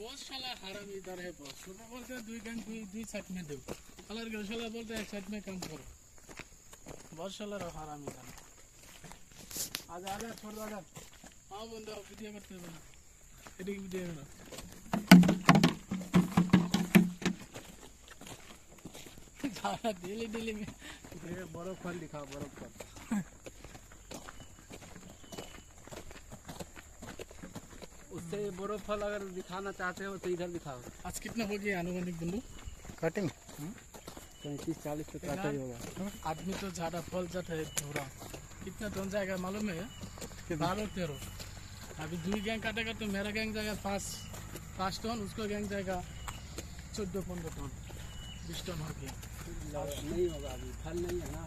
Boss शाला हराम इधर है बॉस सुबह बोलते हैं दुई गैंग दुई दुई साइड में दो कलर के शाला बोलते हैं एक साइड में काम करो बॉस शाला रहो हराम इधर आजा आजा छोड़ दो आजा हाँ बंदे आप वीडियो करते हो बना एडिट वीडियो करो ज़्यादा डेली ये बर्फ़ फल अगर दिखाना चाहते हो तो इधर दिखाओ। आज कितना हो गया अनुमानिक बंधु कटिंग पैंतीस चालीस तो काटा ही होगा। आदमी तो ज़्यादा फल जाता है पूरा कितना टन जाएगा मालूम है? बारह तेरह। अभी दुई गैंग काटेगा तो मेरा गैंग जाएगा पाँच पाँच टन उसका गैंग जाएगा चौदह पंद्रह टन बीस टन हो गया नहीं होगा अभी फल नहीं है ना।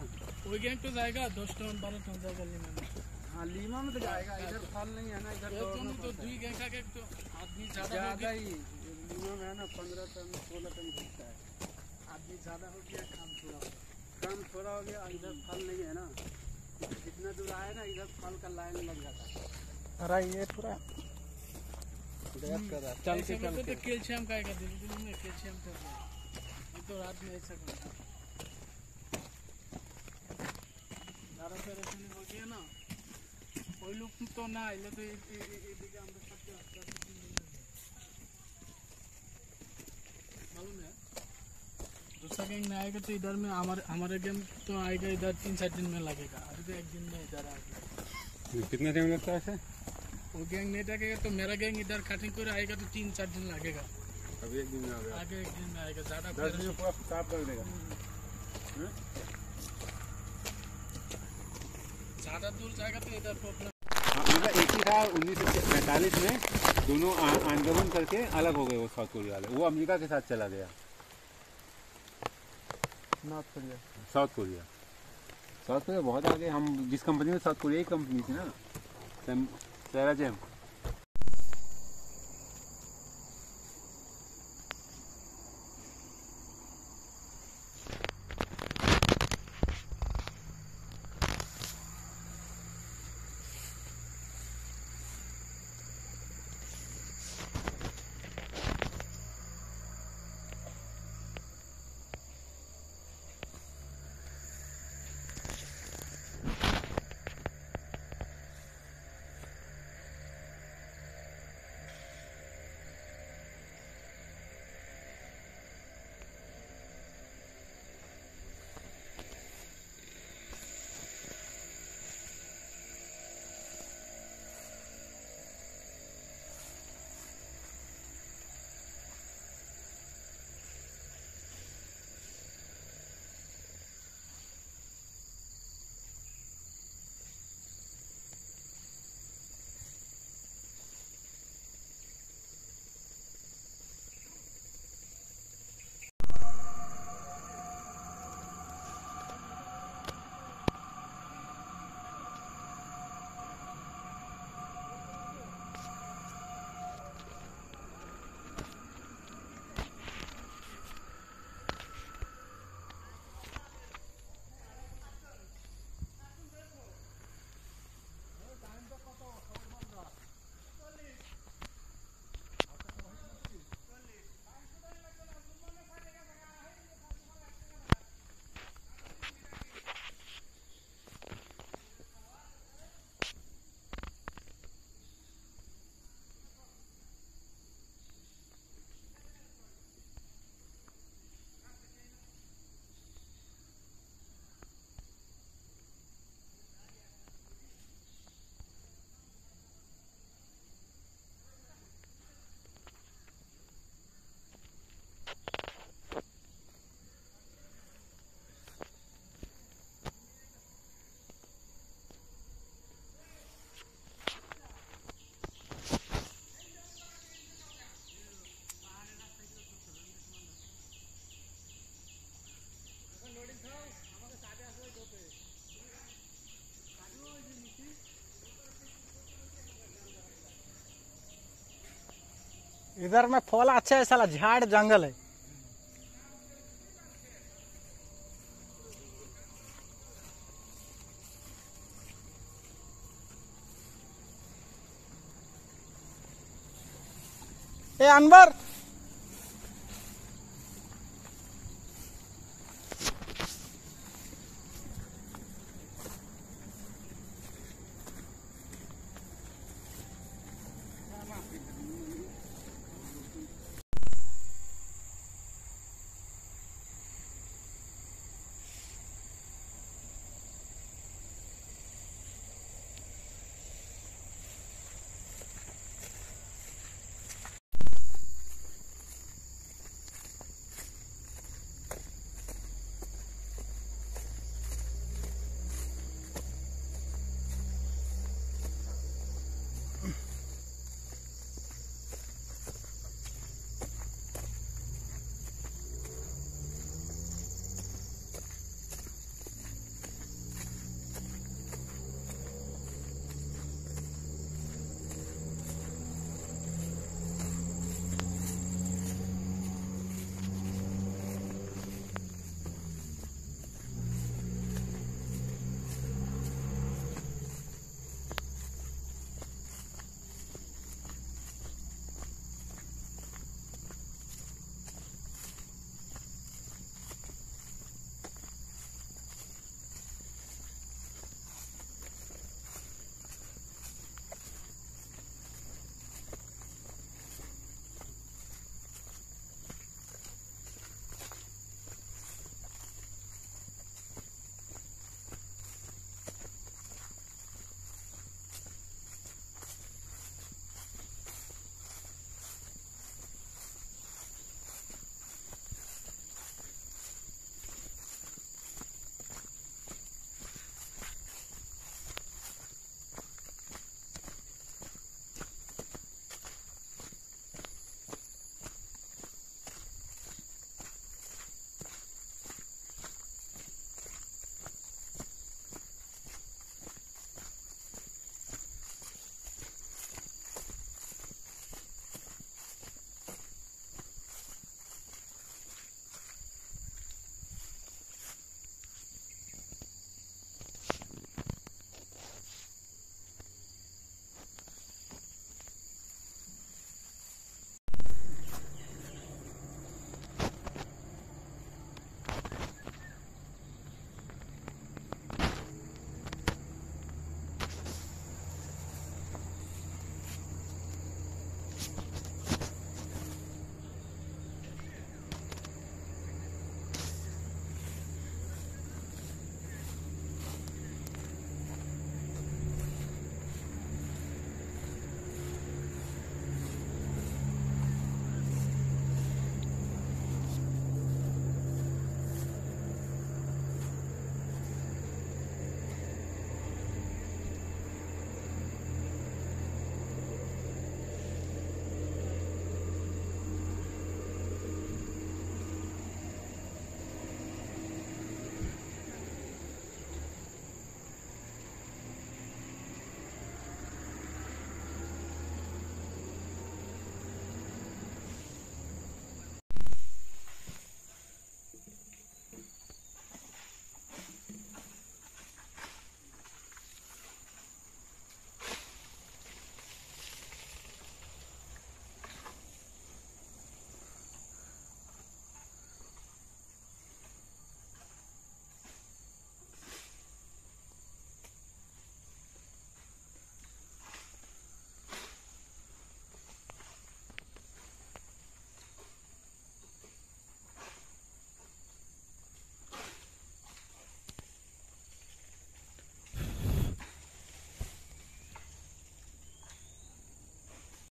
वो गैंग तो जाएगा दस टन बारह टन जाएगा लीमा में। हाँ लीमा में तो जाएगा इधर फल नहीं है ना इधर तो है। दुई गैंग का तो आदमी ज़्यादा ज़्यादा ही लीमा में है ना पंद्रह टन सोलह टन घुसता है। आदमी ज़्यादा हो गया काम थोड़ा हो गया। काम थोड़ा हो गया इधर फल नहीं है ना। जितना दूर आए ना इधर फल का लाइन लग जाता है। अरे ये पूरा। चल के चल के। कैल्शियम का दिन दिन में कैल्शियम है तो रात में ऐसा करता है ज़्यादा परेशानी हो गया ना। ওই লোক তো না এলে তো এই- এই- এই- এইদিকে আমরা থাকতে আসতে আসতে তিন দিন লাগে। मालूम है दूसरा गैंग में आएगा तो इधर में हमारे हमारे गैंग तो आएगा इधर तीन चार दिन में लगेगा अभी तो एक दिन में इधर आ गया कितना टाइम लगता है ऐसे वो गैंग नहीं लगेगा तो मेरा गैंग इधर कटिंग कर आएगा तो तीन चार दिन लगेगा अभी एक दिन में आ गया आगे एक दिन में आएगा ज़्यादा दस दिन परेशान- में पूरा साफ कर देगा ज़्यादा दूर जाएगा तो इधर तो अपना हाँ, ही था उन्नीस में। दोनों आंदोलन करके अलग हो गए वो साउथ कोरिया वाले। वो अमेरिका के साथ चला गया। North Korea. South Korea. South Korea बहुत आगे हम जिस कंपनी में साउथ कोरिया की कंपनी थी ना? सैराजेम। इधर में फल अच्छा है साला झाड़ जंगल है। ए अनवर!